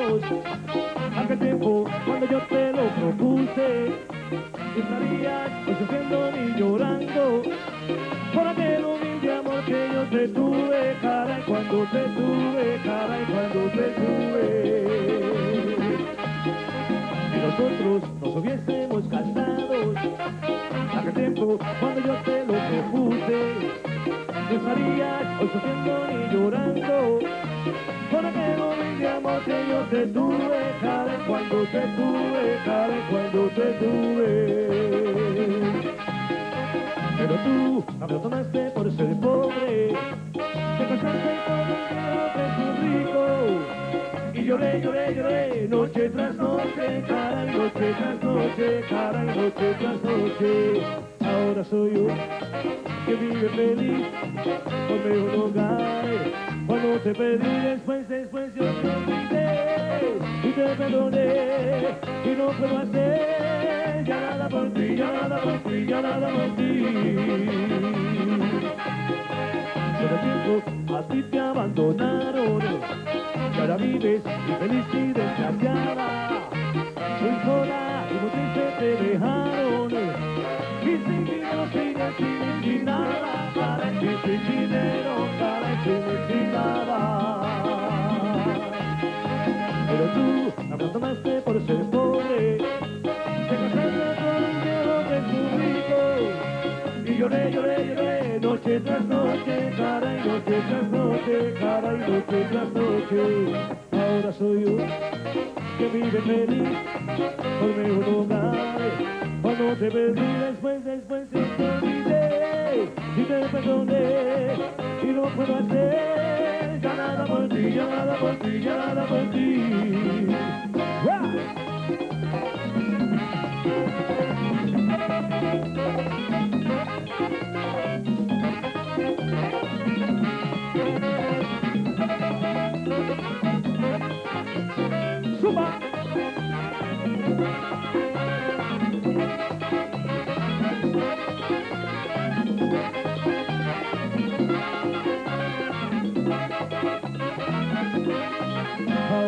cansados. Aquel tiempo cuando yo te lo propuse, estarías hoy sufriendo ni llorando. Por aquel humilde amor que yo te tuve, caray, cuando te tuve, caray, cuando te tuve. Si nosotros nos hubiésemos casado, aquel tiempo cuando yo te lo propuse, estarías hoy sufriendo ni llorando. Por yo te tuve, caray, cuando te tuve, caray, cuando te tuve. Pero tú no me lo tomaste por ser pobre, te casaste con un rico. Y lloré, lloré, lloré, noche tras noche, caray, noche tras noche, caray, noche tras noche. Ahora soy yo que vive feliz con mejor hogar. Cuando te pedí después, después yo te olvidé perdoné y no puedo hacer ya nada por ti, ya nada por ti, ya nada por ti. El tiempo a ti te abandonaron y ahora vives infeliz y desgraciada. Soy sola y muy triste te dejaron y sin dinero, sin sin, sin nada para que sin dinero, para que sin nada. Pero tú lloré, lloré, lloré, noche tras noche, caray, noche tras noche, caray, noche tras noche. Ahora soy yo que vive feliz por mejor hogar. Cuando te perdí después, después te olvidé y te perdoné y no puedo hacer ya nada por ti, ya nada por ti, ya nada por ti.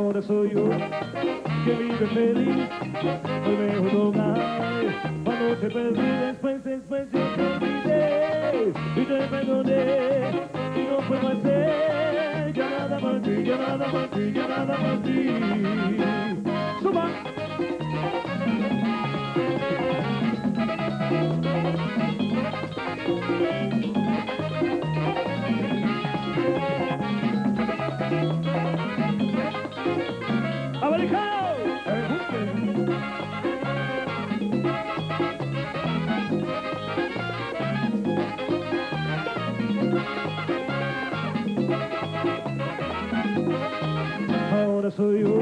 Ahora soy yo que vive feliz, hoy mejor hogar. Cuando te perdí después, después yo te olvidé y te perdoné y no puedo hacer ya nada por ti, ya nada por ti, ya nada por ti. Suba. Ahora soy yo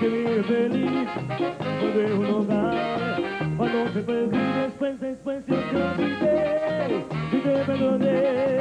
que vive feliz donde un hogar. Cuando te perdí después, después yo te olvidé y te perdoné